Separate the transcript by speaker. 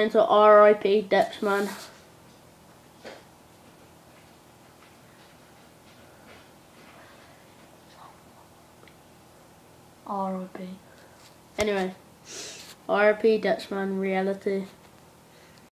Speaker 1: into R.I.P. Dutchman.
Speaker 2: R.I.P.
Speaker 1: Anyway, R.I.P. Dutchman, reality.